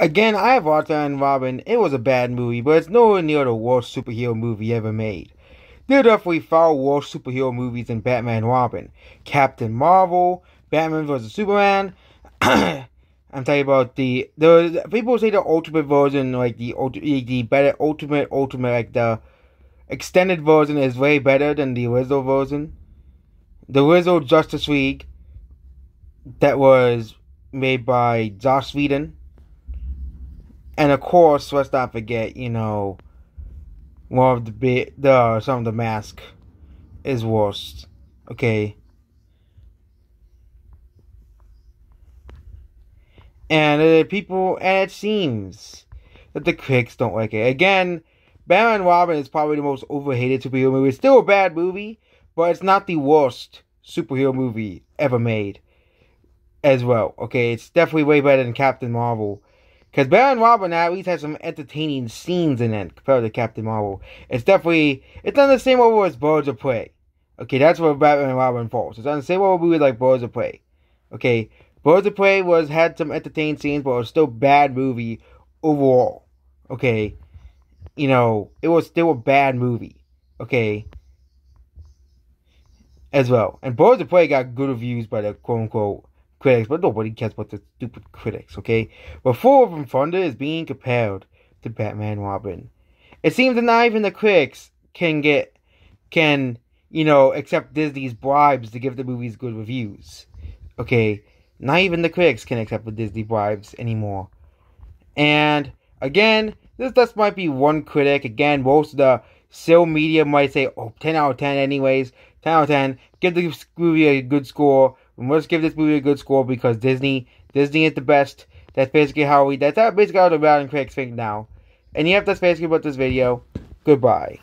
Again, I have watched and Robin. It was a bad movie, but it's nowhere near the worst superhero movie ever made. There are definitely far worse superhero movies than Batman Robin. Captain Marvel, Batman vs. Superman. I'm talking about the the people say the ultimate version, like the the better ultimate ultimate like the extended version is way better than the original version. The original Justice League that was made by Joss Whedon. And of course, let's not forget, you know, one of the big, the some of the mask is worst. Okay. And uh, people, and it seems that the critics don't like it. Again, Batman Robin is probably the most overhated superhero movie. It's still a bad movie, but it's not the worst superhero movie ever made. As well, okay, it's definitely way better than Captain Marvel. Because Batman Robin at least has some entertaining scenes in it compared to Captain Marvel. It's definitely it's on the same level as Birds of Prey. Okay, that's where Batman and Robin falls. It's on the same level with like Birds of Prey. Okay, Birds of Prey was had some entertaining scenes, but it was still bad movie overall. Okay, you know it was still a bad movie. Okay, as well, and Birds of Prey got good reviews by the quote unquote critics, but nobody cares about the stupid critics. Okay, but Thor from Thunder is being compared to Batman Robin. It seems that not even the critics can get can you know accept Disney's bribes to give the movies good reviews. Okay, not even the critics can accept the Disney bribes anymore. And again, this just might be one critic. Again, most of the sale media might say, oh, 10 out of 10 anyways. 10 out of 10. Give the movie a good score. We must give this movie a good score because Disney, Disney is the best. That's basically how we, that's basically how the Rotten critics think now. And yep, that's basically about this video. Goodbye.